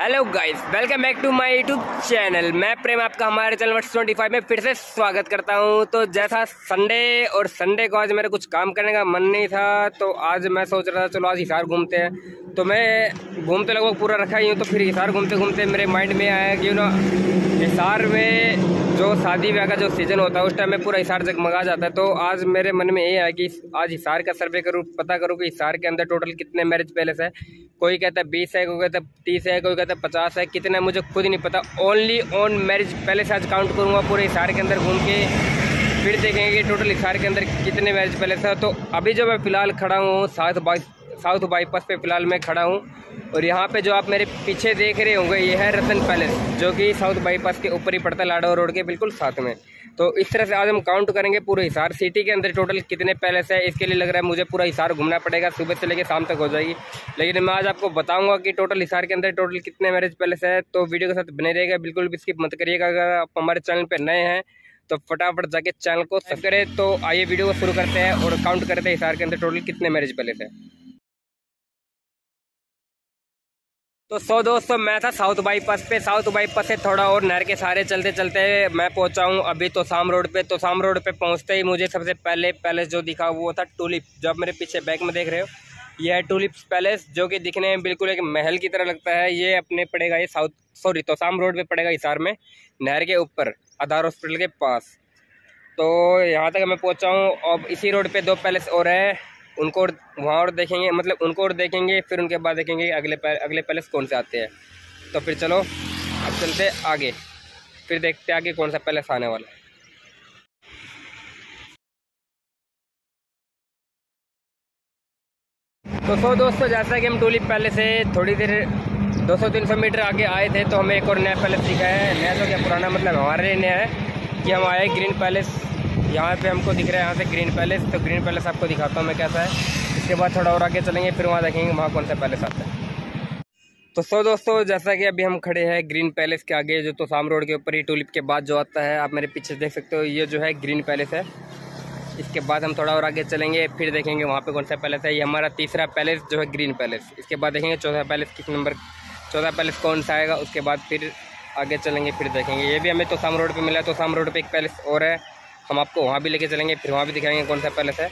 Hello guys welcome back to my YouTube channel मैं प्रेम आपका हमारे चैनल वर्ष ट्वेंटी फाइव में फिर से स्वागत करता हूँ। तो जैसा संडे और संडे को आज मेरे कुछ काम करने का मन नहीं था तो आज मैं सोच रहा था, चलो आज हिसार घूमते हैं। तो मैं घूमते लगभग पूरा रखा ही हूँ तो फिर हिसार घूमते घूमते मेरे माइंड में आया कि ना हिसार में जो शादी ब्याह का जो सीज़न होता है, उस टाइम में पूरा हिसार जगमगा जाता है। तो आज मेरे मन में ये है कि आज हिसार का सर्वे करूँ, पता करूँ कि हिसार के अंदर टोटल कितने मैरिज पैलेस है। कोई कहता है बीस है, कोई कहता है तीस है, कोई कहता है, पचास है, कितना मुझे खुद ही नहीं पता। ओनली ऑन मैरिज पहले से आज काउंट करूँगा, पूरे हिसार के अंदर घूम के। फिर देखेंगे कि टोटल हिसार के अंदर कितने मैरिज पहले से तो अभी जो मैं फ़िलहाल खड़ा हूँ साउथ बाई साउथ बाईपास पे फ़िलहाल मैं खड़ा हूँ। और यहाँ पे जो आप मेरे पीछे देख रहे होंगे, ये है रतन पैलेस जो कि साउथ बाईपास के ऊपर ही पड़ता है लाडो रोड के, बिल्कुल साथ में। तो इस तरह से आज हम काउंट करेंगे पूरे हिसार सिटी के अंदर टोटल कितने पैलेस है, इसके लिए लग रहा है मुझे पूरा हिसार घूमना पड़ेगा, सुबह से लेकर शाम तक हो जाएगी। लेकिन मैं आज आपको बताऊँगा कि टोटल हिसार के अंदर टोटल कितने मैरिज पैलेस है तो वीडियो के साथ बने रहेगा बिल्कुल भी स्किप मत करिएगा। अगर आप हमारे चैनल पर नए हैं तो फटाफट जाके चैनल को सब करें। तो आइए वीडियो को शुरू करते हैं और काउंट करते हैं हिसार के अंदर टोटल कितने मैरिज पैलेस है। तो सौ दोस्तों, मैं था साउथ बाईपास पे। साउथ बाईपास से थोड़ा और नहर के सारे चलते चलते मैं पहुँचा हूँ अभी तो शाम रोड पे। तो शाम रोड पे पहुँचते ही मुझे सबसे पहले पैलेस जो दिखा वो था टूलिप। जो आप मेरे पीछे बैक में देख रहे हो, ये है टूलिप पैलेस, जो कि दिखने में बिल्कुल एक महल की तरह लगता है। ये अपने पड़ेगा ये साउथ, सॉरी तो शाम रोड पर पड़ेगा हिसार में, नहर के ऊपर आधार हॉस्पिटल के पास। तो यहाँ तक मैं पहुँचा हूँ। अब इसी रोड पर दो पैलेस और है। उनको और वहाँ और देखेंगे मतलब उनको और देखेंगे फिर उनके बाद देखेंगे अगले पैर, अगले पैलेस कौन से आते हैं। तो फिर चलो अब चलते आगे। फिर देखते आगे कौन सा पैलेस आने वाला तो सो दोस्तों जैसा कि हम टूलिप पैलेस से थोड़ी देर 200-300 मीटर आगे आए थे तो हमें एक और नया पैलेस दिखा है। नया तो क्या पुराना मतलब हमारे लिए नया है कि हम आए ग्रीन पैलेस। यहाँ पे हमको दिख रहा है यहाँ से ग्रीन पैलेस तो ग्रीन पैलेस आपको दिखाता हूँ मैं कैसा है। इसके बाद थोड़ा और आगे चलेंगे, फिर वहाँ देखेंगे वहाँ कौन सा पैलेस आता है। तो सो दोस्तों, जैसा कि अभी हम खड़े हैं ग्रीन पैलेस के आगे, जो तो शाम रोड के ऊपर ही टूलिप के बाद जो आता है, आप मेरे पीछे देख सकते हो, ये जो है ग्रीन पैलेस है। इसके बाद हम थोड़ा और आगे चलेंगे, फिर देखेंगे वहाँ पे कौन सा पैलेस है। ये हमारा तीसरा पैलेस जो है ग्रीन पैलेस। इसके बाद देखेंगे चौथा पैलेस किस नंबर, चौथा पैलेस कौन सा आएगा, उसके बाद फिर आगे चलेंगे, फिर देखेंगे। ये भी हमें तो शाम रोड पे मिला तो शाम रोड पे एक पैलेस और है हम आपको वहाँ भी लेके चलेंगे, फिर वहाँ भी दिखाएँगे कौन सा पैलेस है।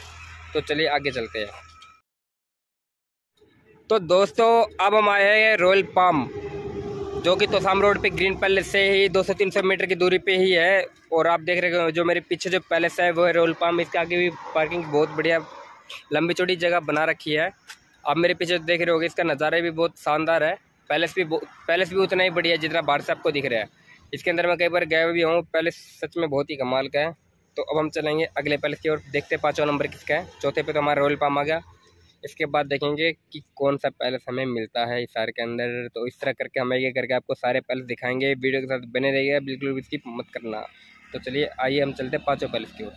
तो चलिए आगे चलते हैं। तो दोस्तों, अब हम आए हैं रॉयल पाम जो कि तोसाम रोड पे ग्रीन पैलेस से ही 200-300 मीटर की दूरी पे ही है। और आप देख रहे हो, जो मेरे पीछे जो पैलेस है, वो है रोयल पाम इसके आगे भी पार्किंग बहुत बढ़िया, लंबी चौड़ी जगह बना रखी है। आप मेरे पीछे देख रहे होगे, इसका नज़ारा भी बहुत शानदार है। पैलेस भी पैलेस भी उतना ही बढ़िया जितना बाहर से आपको दिख रहा है। इसके अंदर मैं कई बार गए भी हूँ, पैलेस सच में बहुत ही कमाल का है। तो अब हम चलेंगे अगले पैलेस की ओर, देखते हैं पाँचवा नंबर किसका है। चौथे पे तो हमारा रोयल पाम आ गया। इसके बाद देखेंगे कि कौन सा पैलेस हमें मिलता है इस सारे के अंदर। तो इस तरह करके हमें ये करके आपको सारे पैलेस दिखाएँगे। वीडियो के साथ बने रहिएगा, बिल्कुल भी इसकी मत करना। तो चलिए, आइए हम चलते हैं पाँचों पैलेस की ओर।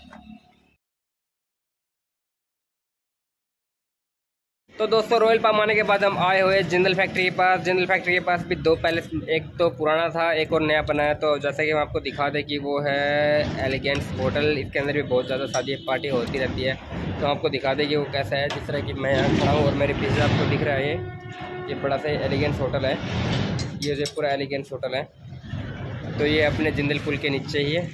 तो दोस्तों रॉयल पाम आने के बाद हम आए हुए जिंदल फैक्ट्री के पास। जिंदल फैक्ट्री के पास भी दो पैलेस, एक तो पुराना था, एक और नया बना है। तो जैसे कि हम आपको दिखा दें कि वो है एलिगेंस होटल इसके अंदर भी बहुत ज़्यादा शादी पार्टी होती रहती है। तो आपको दिखा दें कि वो कैसा है, जिस तरह की मैं यहाँ खड़ा हूँ और मेरे पीछे आपको दिख रहा है ये। ये बड़ा सा एलिगेंस होटल है। ये जो पूरा एलिगेंस होटल है। तो ये अपने जिंदल पुल के नीचे ही है।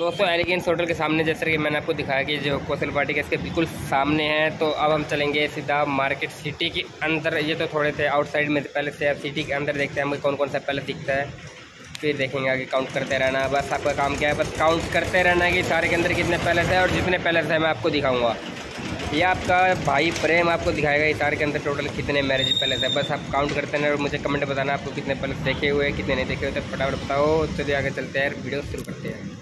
दोस्तों एलिगेंस होटल के सामने जैसे कि मैंने आपको दिखाया कि जो कौशल पार्टी का इसके बिल्कुल सामने है तो अब हम चलेंगे सीधा मार्केट सिटी के अंदर। ये तो थोड़े थे आउटसाइड में पहले से सिटी के अंदर देखते हैं, हमें कौन कौन सा पहले दिखता है। फिर देखेंगे आगे काउंट करते रहना। बस आपका काम क्या है, बस काउंट करते रहना कि सारे के अंदर कितने पैलेस है और जितने पैलेस है मैं आपको दिखाऊँगा। ये आपका भाई प्रेम आपको दिखाएगा इस सारे के अंदर टोटल कितने मैरिज पैलेस है। बस आप काउंट करते हैं और मुझे कमेंट बताना आपको कितने पैलेस देखे हुए हैं, कितने नहीं देखे हुए तो फटाफट बताओ। चलिए आगे चलते हैं वीडियो शुरू करते हैं।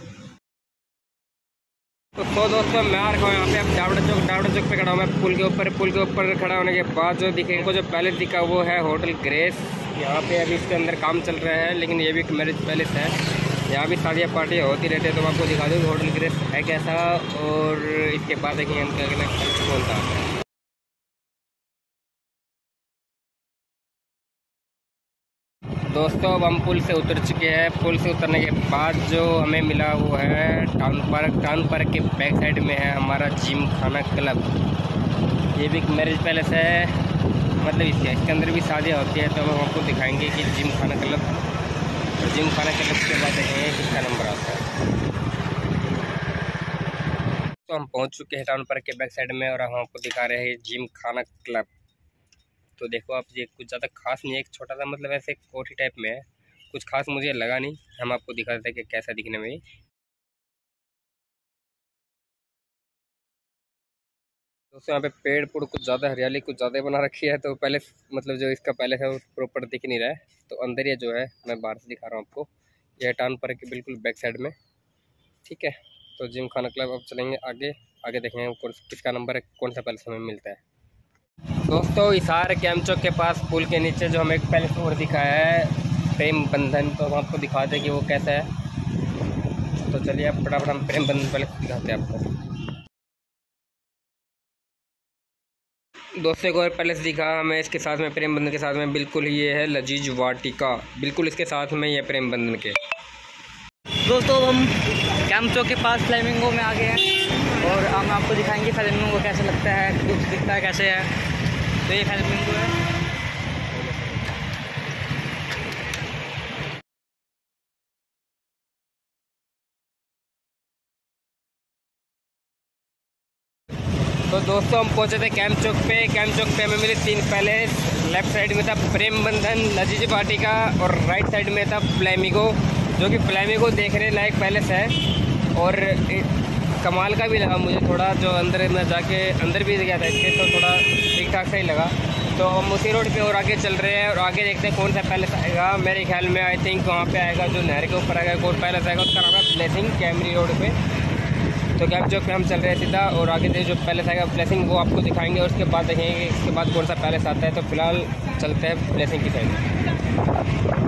तो दोस्तों, मैं आ रखा हूँ यहाँ पे। अब डावड़ा चौक डावड़ा चौक पे खड़ा हूँ मैं। पुल के ऊपर, पुल के ऊपर खड़ा होने के बाद जो दिखेगा को जो पैलेस दिखा वो है होटल ग्रेस। यहाँ पे अभी इसके अंदर काम चल रहा है, लेकिन ये भी एक मैरिज पैलेस है। यहाँ भी शादियाँ पार्टी होती रहती है तो मैं आपको दिखा दूँ होटल ग्रेस है कैसा, और इसके बाद हम अगला कौन सा? दोस्तों, अब हम पुल से उतर चुके हैं। पुल से उतरने के बाद जो हमें मिला वो है टाउन पार्क। टाउन पार्क के बैक साइड में है हमारा जिम खाना क्लब। ये भी एक मैरिज पैलेस है। मतलब इसके इसके अंदर भी शादियाँ होती है तो हम आपको दिखाएँगे कि जिम खाना क्लब, जिम खाना क्लब के बाद देखेंगे किसका नंबर आता है। तो हम पहुँच चुके हैं टाउन पार्क के बैक साइड में और हम आपको दिखा रहे हैं जिम खाना क्लब। तो देखो आप ये कुछ ज़्यादा खास नहीं है, एक छोटा सा मतलब ऐसे कोठी टाइप में है। कुछ खास मुझे लगा नहीं, हम आपको दिखा देते कि कैसा दिखने में दोस्तों, यहाँ पे पेड़ पुड़ कुछ ज़्यादा हरियाली कुछ ज़्यादा बना रखी है तो पहले मतलब जो इसका पहले है वो प्रॉपर दिख नहीं रहा है। तो अंदर ये जो है, मैं बाहर से दिखा रहा हूँ आपको। यह टाउन पर के बिल्कुल बैक साइड में। ठीक है तो जिम खाना क्लब अब चलेंगे आगे। आगे देखेंगे किसका नंबर है, कौन सा पैलेस हमें मिलता है। दोस्तों इसार कैम चौक के पास पुल के नीचे जो हमें एक पैलेस और दिखाया है, प्रेम बंधन तो हम आपको दिखाते हैं कि वो कैसा है। तो चलिए आप फटाफट हम प्रेम बंधन पैलेस दिखाते हैं आपको। दोस्तों को और पैलेस दिखा हमें, इसके साथ में प्रेम बंधन के साथ में बिल्कुल ये है लजीज वाटिका। बिल्कुल इसके साथ में ये प्रेम बंधन के। दोस्तों हम कैम चौक के पास फ्लेमिंगो में आ गए हैं और हम आपको दिखाएँगे फ्लेमिंगो कैसे लगता है कुछ दिखता है, कैसे है। तो ये है तो दोस्तों, हम पहुँचे थे कैंप चौक पे। कैंप चौक पे हमें मिले तीन पैलेस। लेफ़्ट साइड में था प्रेम बंधन लजीज का, और राइट साइड में था फ्लैमिगो, जो कि फ्लैमिगो देखने लायक पैलेस है। और कमाल का भी लगा मुझे थोड़ा, जो अंदर में जाके अंदर भी गया था इसके तो थोड़ा ठीक ठाक सही लगा। तो हम उसी रोड पे और आगे चल रहे हैं और आगे देखते हैं कौन सा पैलेस आएगा। मेरे ख्याल में आई थिंक वहाँ पे आएगा जो नहर के ऊपर आएगा, कौन पैलेस आएगा, उसका नाम है ब्लेसिंग कैमरी रोड पे। तो कैब चौक पे हम चल रहे हैं सीधा और आगे जो पैलेस आएगा ब्लेसिंग वो आपको दिखाएँगे और उसके बाद देखेंगे इसके बाद कौन सा पैलेस आता है। तो फ़िलहाल चलते हैं ब्लेसिंग की साइड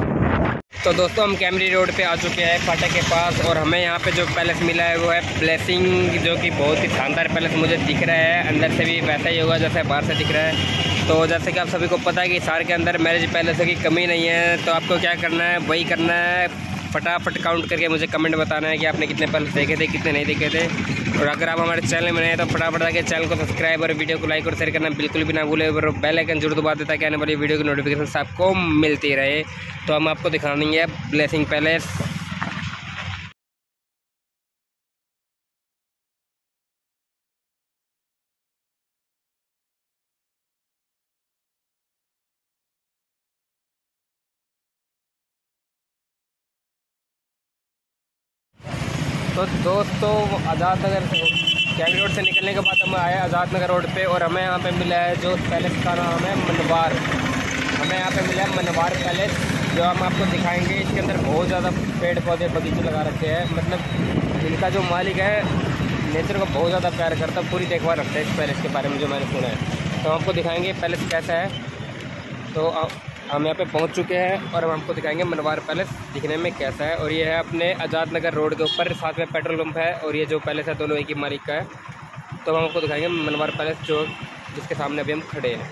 तो दोस्तों, हम कैमरी रोड पे आ चुके हैं फाटक के पास और हमें यहाँ पे जो पैलेस मिला है वो है ब्लेसिंग जो कि बहुत ही शानदार पैलेस मुझे दिख रहा है। अंदर से भी वैसा ही होगा जैसे बाहर से दिख रहा है। तो जैसे कि आप सभी को पता है कि सार के अंदर मैरिज पैलेस की कमी नहीं है तो आपको क्या करना है? वही करना है। फटाफट काउंट करके मुझे कमेंट बताना है कि आपने कितने पल देखे थे, कितने नहीं देखे थे। और अगर आप हमारे चैनल में नए तो फटाफट आके चैनल को सब्सक्राइब और वीडियो को लाइक और शेयर करना बिल्कुल भी ना भूले। और बेल आइकन ज़रूर दबा देता कि आने वाली वीडियो की नोटिफिकेशन आपको मिलती रहे। तो हम आपको दिखा देंगे Blessing Palace Azad Nagar Cantt Road से निकलने के बाद हम आए आज़ाद नगर रोड पे और हमें यहाँ पे मिला है जो पैलेस का नाम है मनवार। हमें यहाँ पे मिला है मनवार पैलेस, जो हम आपको दिखाएँगे। इसके अंदर बहुत ज़्यादा पेड़ पौधे बगीचे लगा रखे हैं। मतलब इनका जो मालिक है, नेचर को बहुत ज़्यादा प्यार करता है। पूरी देखभाल रखता है इस पैलेस के बारे में जो मैंने सुना है। तो आपको दिखाएँगे पैलेस कैसा है। तो हम यहाँ पे पहुँच चुके हैं और हम आपको दिखाएँगे मनवार पैलेस दिखने में कैसा है। और ये है अपने आज़ाद नगर रोड के ऊपर, साथ में पेट्रोल पंप है और ये जो पैलेस है दोनों एक ही मालिक का है। तो हम आपको दिखाएँगे मनवार पैलेस जो जिसके सामने अभी हम खड़े हैं।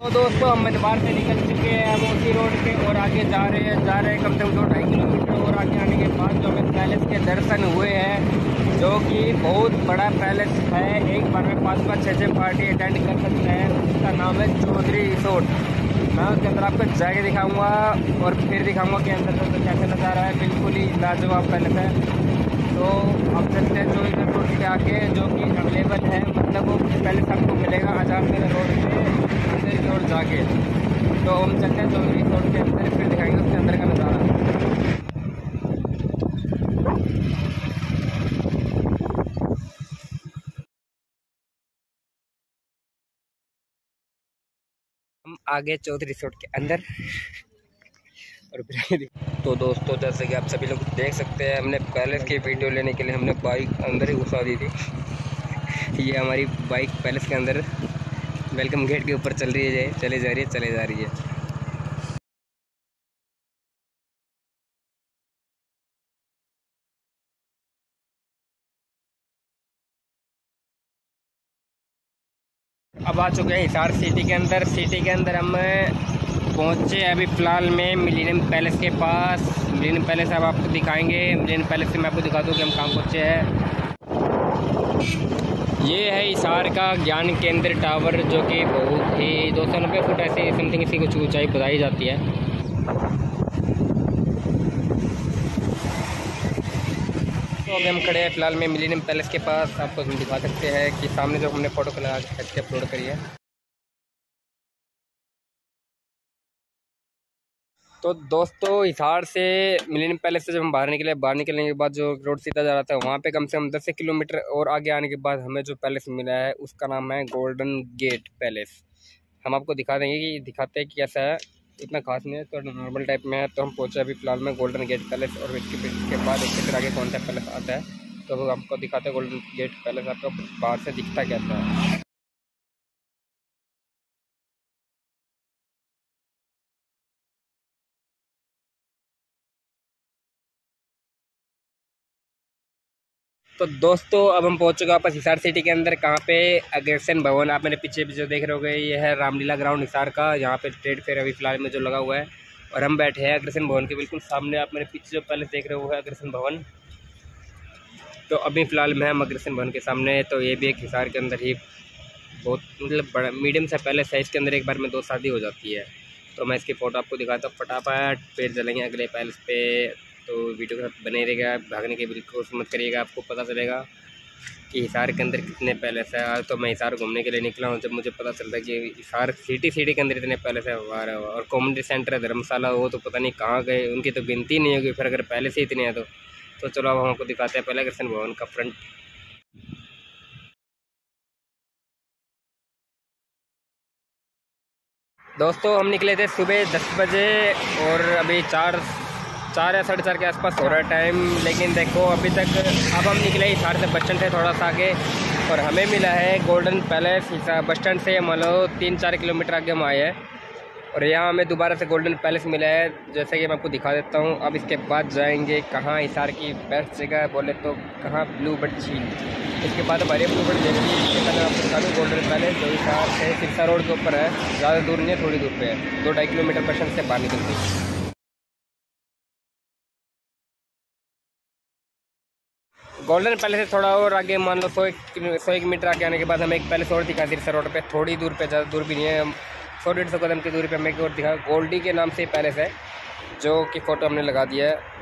तो दोस्तों, हम मनवार से निकल चुके हैं हम उसी रोड पे और आगे जा रहे हैं, जा रहे हैं कम से कम दो ढाई किलोमीटर और आगे आने के बाद जो हमें पैलेस के दर्शन हुए हैं जो कि बहुत बड़ा पैलेस है। एक बार में पाँच पाँच छः छः पार्टी अटेंड कर सकते हैं। उसका नाम है चौधरी रिसोर्ट। मैं उसके अंदर आपको जाके दिखाऊँगा और फिर दिखाऊँगा कि अंदर से कैसे नज़ारा है। बिल्कुल ही लाजवाब पैलेस है। तो आप चलते हैं जो इधर रोड के आगे, जो कि अवेलेबल है। मतलब वो पैलेस आपको मिलेगा आज़ाद नगर रोड पे अंदर की ओर जाके। तो हम चलते हैं चौधरी रिसोर्ट के अंदर, फिर दिखाएँगे उसके अंदर का नज़ारा। हम आगे चौधरी रिसोर्ट के अंदर। और फिर तो दोस्तों, जैसे कि आप सभी लोग देख सकते हैं, हमने पैलेस की वीडियो लेने के लिए हमने बाइक अंदर ही घुसा दी थी। ये हमारी बाइक पैलेस के अंदर वेलकम गेट के ऊपर चल रही है चले जा रही है, चले जा रही है। अब आ चुके हैं हिसार सिटी के अंदर। सिटी के अंदर हम पहुँचे अभी फ़िलहाल में मिलीनियम पैलेस के पास। मिलीनियम पैलेस अब आपको दिखाएँगे। मिलीनियम पैलेस से मैं आपको दिखा दूँ कि हम कहाँ पहुँचे हैं। ये है इसार का ज्ञान केंद्र टावर, जो कि बहुत ही दो सौ नब्बे फुट ऐसे समथिंग इसी कुछ ऊंचाई बताई जाती है। तो अभी हम खड़े हैं, फ़िलहाल में मिलीनियम पैलेस के पास। आपको हम दिखा सकते हैं कि सामने जो हमने फ़ोटो लगा के अपलोड करी है। तो दोस्तों हिसार से मिलीनियम पैलेस से जब हम बाहर निकले, बाहर निकलने के बाद जो रोड सीधा जा रहा था, वहाँ पे कम से कम दस किलोमीटर और आगे आने के बाद हमें जो पैलेस मिला है, उसका नाम है गोल्डन गेट पैलेस हम आपको दिखा देंगे कि दिखाते हैं कि कैसा है। इतना खास नहीं है तो नॉर्मल टाइप में है तो हम पहुँचे अभी फ़िलहाल में गोल्डन गेट पैलेस और इसके के बाद इसके फिर आगे कौन सा पैलेस आता है। तो आपको दिखाते हैं गोल्डन गेट पैलेस आपको बाहर से दिखता कैसा है तो दोस्तों, अब हम पहुँच चुके हैं आपस हिसार सिटी के अंदर। कहाँ पे? अग्रसेन भवन। आप मेरे पीछे जो देख रहे हो गए ये है रामलीला ग्राउंड हिसार का। यहाँ पे ट्रेड फेयर अभी फ़िलहाल में जो लगा हुआ है। और हम बैठे हैं अग्रसेन भवन के बिल्कुल सामने। आप मेरे पीछे जो पहले देख रहे हो है अग्रसेन भवन। तो अभी फ़िलहाल में हम अग्रसेन भवन के सामने तो ये भी एक हिसार के अंदर ही बहुत मतलब बड़ा मीडियम से पहले साइज़ के अंदर एक बार में दो शादी हो जाती है। तो मैं इसकी फ़ोटो आपको दिखाता हूँ फटाफट। पेड़ चलेंगे अगले पैलेस पे। तो वीडियो के साथ बने रहेगा भागने के बिल्कुल मत करिएगा, आपको पता चलेगा कि हिसार के अंदर कितने पैलेस है। आज तो मैं हिसार घूमने के लिए निकला हूँ, जब मुझे पता चलता है कि हिसार सिटी सिटी के अंदर इतने पैलेस है, वाह और कम्युनिटी सेंटर है, धर्मशाला, वो तो पता नहीं कहाँ गए, उनकी तो गिनती नहीं होगी, फिर अगर पहले से इतने हैं तो। तो चलो अब हमको दिखाते हैं पहले कृष्ण भवन का फ्रंट। दोस्तों, हम निकले थे सुबह दस बजे और अभी चार चार या साढ़े चार के आसपास हो रहा है टाइम लेकिन देखो, अभी तक, अब हम निकले हिसार से बस स्टैंड से थोड़ा सा आगे, और हमें मिला है गोल्डन पैलेस बस स्टैंड से मान लो तीन चार किलोमीटर आगे हम आए हैं, और यहाँ हमें दोबारा से गोल्डन पैलेस मिला है, जैसे कि मैं आपको दिखा देता हूँ, अब इसके बाद जाएँगे कहाँ हिसार की बेस्ट जगह बोले तो कहाँ ब्लू बर्ड झील, इसके बाद हमारे ब्लू बर्ड झील की मैं आपको दिखा दूँ गोल्डन पैलेस जो हिसार से सिरसा रोड के ऊपर है, ज़्यादा दूर नहीं है, थोड़ी दूर पर है, दो ढाई किलोमीटर पर्सन से बाहर निकलती है। गोल्डन पैलेस से थोड़ा और आगे मान लो, सौ एक सौ एक मीटर आगे आने के बाद हमें एक पैलेस और दिखा सिरसा रोड पे। थोड़ी दूर पे, ज़्यादा दूर भी नहीं है। हम सौ डेढ़ सौ कदम की दूरी पर हमें एक और दिखा। गोल्डी के नाम से पैलेस है, जो कि फ़ोटो हमने लगा दिया है।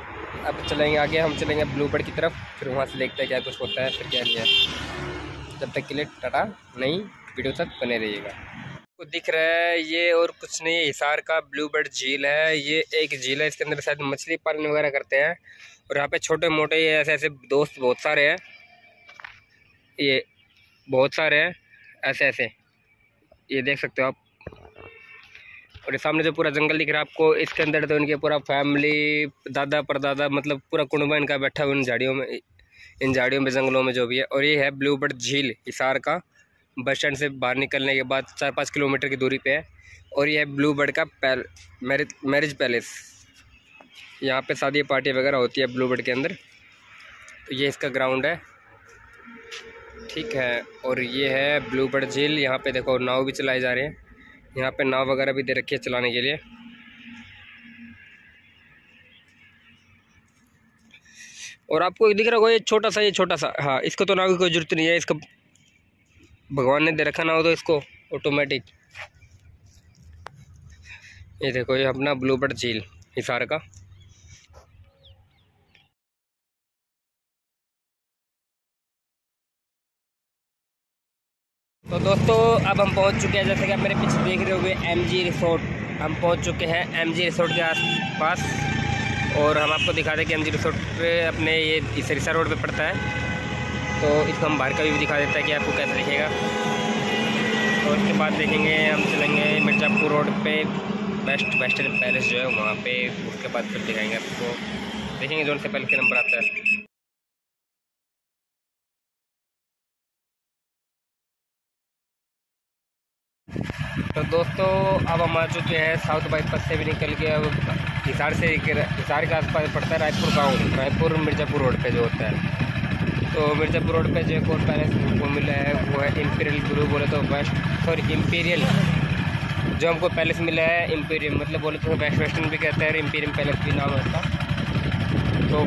अब चलेंगे आगे, हम चलेंगे ब्लू बर्ड की तरफ़। फिर वहाँ से देखते हैं क्या कुछ होता है, फिर क्या नहीं है। जब तक के लिए टाटा नहीं वीडियो तक बने रहिएगा। को दिख रहा है, ये और कुछ नहीं, हिसार का ब्लू बर्ड झील है। ये एक झील है, इसके अंदर शायद मछली पालन वगैरह करते हैं। और यहाँ पे छोटे मोटे ये ऐसे ऐसे दोस्त बहुत सारे हैं। ये बहुत सारे हैं, ऐसे ऐसे। ये देख सकते हो आप। और सामने जो पूरा जंगल दिख रहा है आपको, इसके अंदर तो इनके पूरा फैमिली, दादा, परदादा मतलब पूरा कुंडबा इनका बैठा हुआ इन झाड़ियों में, इन झाड़ियों में, जंगलों में जो भी है। और ये है ब्लू बर्ड झील, हिसार का। बस स्टैंड से बाहर निकलने के बाद चार पाँच किलोमीटर की दूरी पे है। और ये है ब्लू बर्ड का पैल, मैरिज मैरिज पैलेस। यहाँ पे शादी पार्टी वगैरह होती है ब्लू बर्ड के अंदर। तो ये इसका ग्राउंड है। ठीक है, और ये है ब्लू बर्ड झील यहाँ पे देखो नाव भी चलाए जा रहे हैं। यहाँ पे नाव वगैरह भी दे रखी है चलाने के लिए। और आपको दिख रहा होगा, ये छोटा सा, ये छोटा सा। हाँ इसको तो नाव की कोई ज़रूरत नहीं है। इसको भगवान ने दे रखा ना हो तो इसको ऑटोमेटिक ये देखो, ये अपना ब्लूबर्ड झील हिसार का। तो दोस्तों, अब हम पहुँच चुके हैं, जैसे कि आप मेरे पीछे देख रहे होंगे एम जी रिसोर्ट हम पहुँच चुके हैं एम जी रिसोर्ट के आस पास और हम आपको दिखा दें कि एम जी रिसोर्ट पे अपने ये सरिसा रोड पे पड़ता है। तो इसको हम बाहर का भी दिखा देता है कि आपको कैसा दिखेगा। और उसके बाद देखेंगे, हम चलेंगे मिर्ज़ापुर रोड पे बेस्ट वेस्टर्न पैलेस जो है वहाँ पे। उसके बाद फिर दिखाएँगे आपको। देखेंगे जो से पहले के नंबर आता है। तो दोस्तों, अब हम आ चुके हैं साउथ बाईपास से भी निकल के अब हिसार से हिसार के आसपास पड़ता है रायपुर गाँव। रायपुर मिर्ज़ापुर रोड पे जो होता है। तो मिर्ज़ापुर रोड पे जो एक और पैलेस हमको मिला है, वो है इम्पीरियल गुरु बोले तो वेस्ट सॉरी इम्पीरियल जो हमको पैलेस मिला है इम्पीरियम मतलब बोले तो वेस्ट वेस्टर्न भी कहते हैं इम्पीरियम पैलेस भी नाम है तो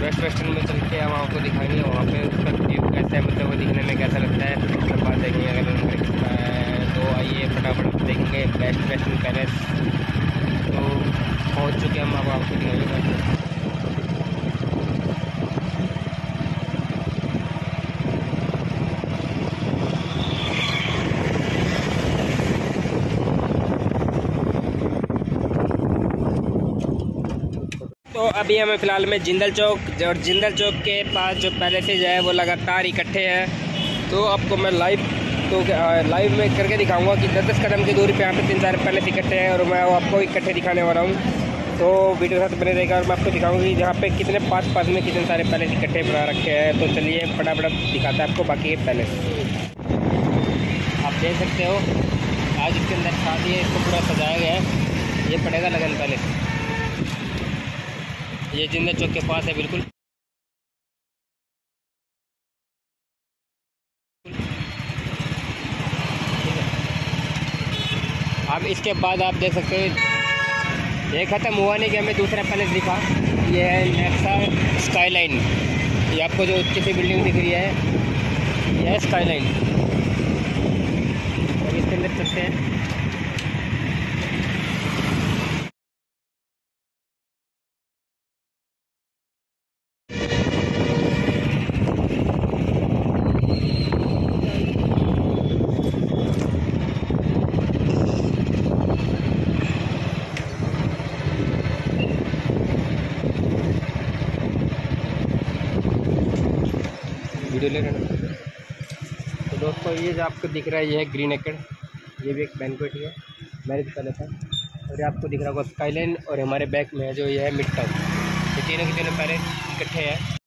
वेस्ट वेस्टर्न में चल के हम आपको दिखाएँगे, वहाँ पे उसका व्यू कैसा है मतलब वो दिखने में कैसा लगता है उसके बाद देखेंगे अगर तो आइए फटाफट देखेंगे बेस्ट वेस्टर्न पैलेस तो पहुँच चुके हम अब आपको दिखाएँगे तो अभी हमें फ़िलहाल में जिंदल चौक और जिंदल चौक के पास जो पैलेसेज है, वो लगातार इकट्ठे हैं। तो आपको मैं लाइव तो लाइव में करके दिखाऊँगा कि दस दस कदम की दूरी पे यहाँ पे तीन चार पैलेस इकट्ठे हैं और मैं आपको इकट्ठे दिखाने वाला हूँ। तो वीडियो साथ बने रहेगा और मैं आपको दिखाऊँगा कि यहाँ पे कितने पास पास में कितने सारे पैलेस इकट्ठे बना रखे हैं। तो चलिए फटाफट दिखाता है आपको बाकी के पैलेस आप देख सकते हो, आज इसके अंदर शादी है इसको पूरा सजाया गया है। ये पड़ेगा लगन पैलेस ये ज़िंदा चौक के पास है, बिल्कुल। अब इसके बाद आप देख सकते हैं, ये ख़त्म हुआ नहीं कि हमें दूसरा पैलेस दिखा। ये है नेक्सा स्काईलाइन ये आपको जो उच्च सी बिल्डिंग दिख रही है यह है स्काईलाइन लाइन इसके अंदर चलते हैं वीडियो ले रहे तो दोस्तों ये जो आपको दिख रहा है, ये है ग्रीन एकड़ ये भी एक बैंकुट है मैरिज पैलेस है। और ये आपको दिख रहा होगा स्काईलाइन और हमारे बैक में है जो ये है मिड टाउन ये तीनों के तीनों पैलेस इकट्ठे हैं।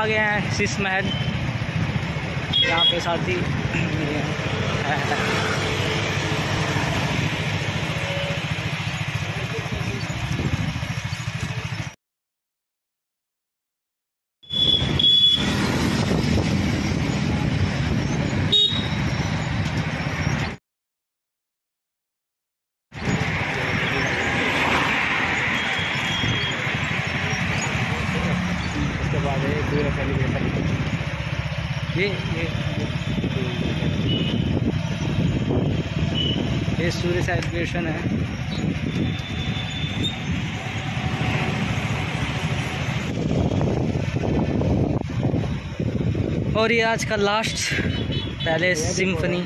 आ गए हैं शीश महल। यहाँ पे साथी बाद है पूरा सेलिब्रेशन ये ये सूर्य सेलिब्रेशन है। और ये आज का लास्ट पहले सिम्फनी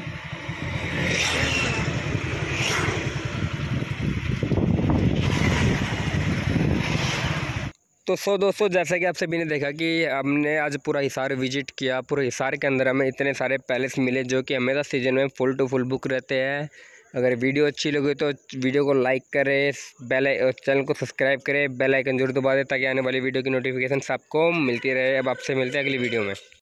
तो सो दोस्तों जैसा कि आप सभी ने देखा कि हमने आज पूरा हिसार विज़िट किया। पूरे हिसार के अंदर हमें इतने सारे पैलेस मिले जो कि हमेशा सीज़न में फुल टू फुल बुक रहते हैं। अगर वीडियो अच्छी लगे तो वीडियो को लाइक करें, बेल चैनल को सब्सक्राइब करें, बेल आइकन ज़रूर दबा दें ताकि आने वाली वीडियो की नोटिफिकेशन आपको मिलती रहे। अब आपसे मिलते हैं अगली वीडियो में।